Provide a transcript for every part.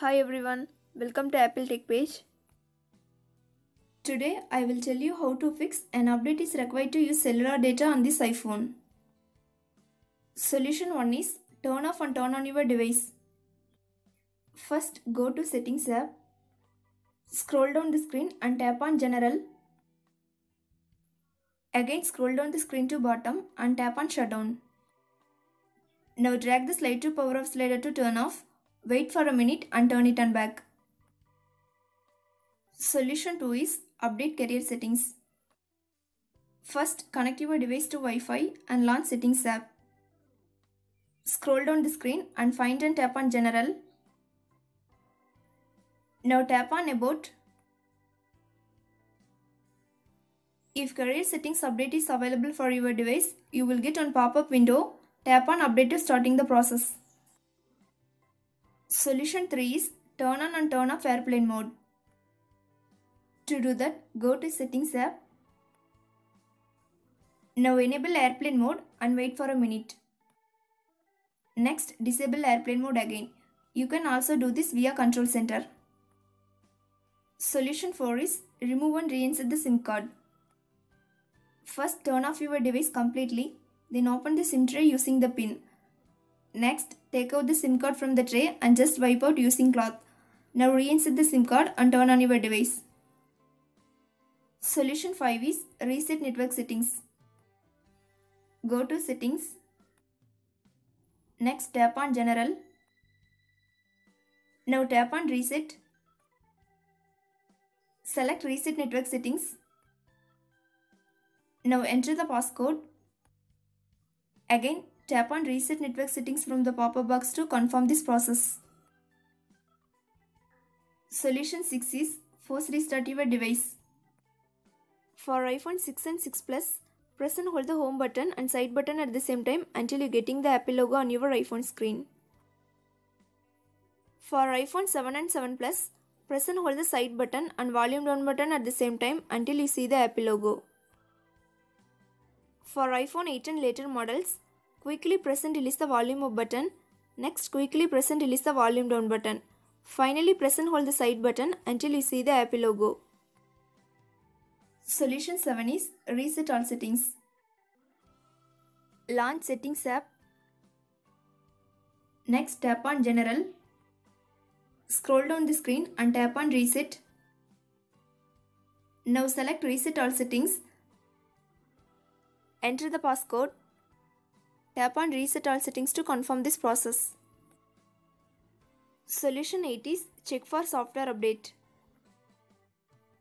Hi everyone, welcome to Apple Tech page. Today I will tell you how to fix an update is required to use cellular data on this iPhone. Solution 1 is turn off and turn on your device. First go to settings app, scroll down the screen and tap on general. Again scroll down the screen to bottom and tap on shutdown. Now drag the slide to power off slider to turn off. Wait for a minute and turn it on back. Solution 2 is update carrier settings. First connect your device to Wi-Fi and launch settings app. Scroll down the screen and find and tap on general. Now tap on about. If carrier settings update is available for your device, you will get on pop-up window. Tap on update to starting the process. Solution 3 is turn on and turn off airplane mode. To do that, go to settings app. Now enable airplane mode and wait for a minute. Next, disable airplane mode again. You can also do this via control center. Solution 4 is remove and reinsert the SIM card. First turn off your device completely, then open the SIM tray using the pin. Next, take out the SIM card from the tray and just wipe out using cloth. Now reinsert the SIM card and turn on your device. Solution 5 is reset network settings. Go to settings. Next tap on general. Now tap on reset. Select reset network settings. Now enter the passcode. Again tap on reset network settings from the pop-up box to confirm this process. Solution 6 is force restart your device. For iPhone 6 and 6 Plus, press and hold the home button and side button at the same time until you are getting the Apple logo on your iPhone screen. For iPhone 7 and 7 Plus, press and hold the side button and volume down button at the same time until you see the Apple logo. For iPhone 8 and later models, quickly press and release the volume up button. Next, quickly press and release the volume down button. Finally, press and hold the side button until you see the Apple logo. Solution 7 is Reset all settings. Launch Settings app. Next tap on General. Scroll down the screen and tap on Reset. Now select Reset all settings. Enter the passcode. Tap on Reset all settings to confirm this process. Solution 8 is Check for software update.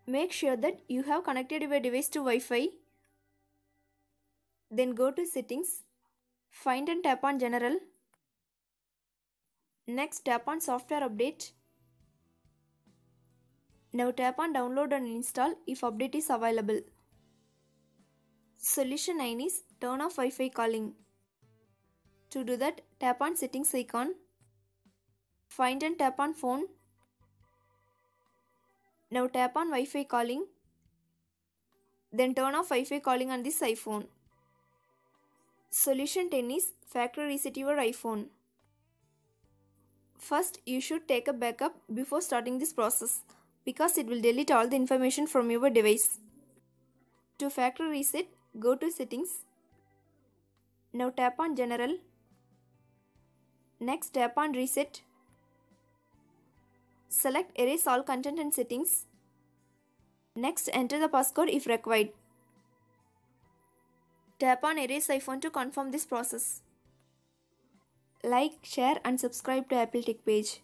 Make sure that you have connected your device to Wi-Fi. Then go to settings. Find and tap on general. Next tap on software update. Now tap on download and install if update is available. Solution 9 is turn off Wi-Fi calling. To do that, tap on settings icon. Find and tap on phone. Now tap on Wi-Fi calling. Then turn off Wi-Fi calling on this iPhone. Solution 10 is factory reset your iPhone. First, you should take a backup before starting this process because it will delete all the information from your device. To factory reset, go to settings. Now tap on general. Next tap on reset. Select erase all content and settings. Next enter the passcode if required. Tap on erase iPhone to confirm this process. Like, share and subscribe to Apple Tech page.